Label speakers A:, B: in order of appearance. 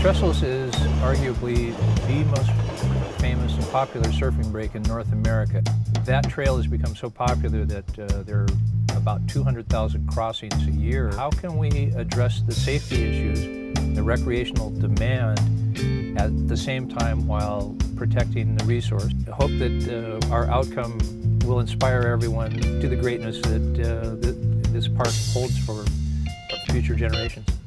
A: Trestles is arguably the most famous and popular surfing break in North America. That trail has become so popular that uh, there are about 200,000 crossings a year. How can we address the safety issues, the recreational demand, at the same time while protecting the resource? I hope that uh, our outcome will inspire everyone to the greatness that, uh, that this park holds for future generations.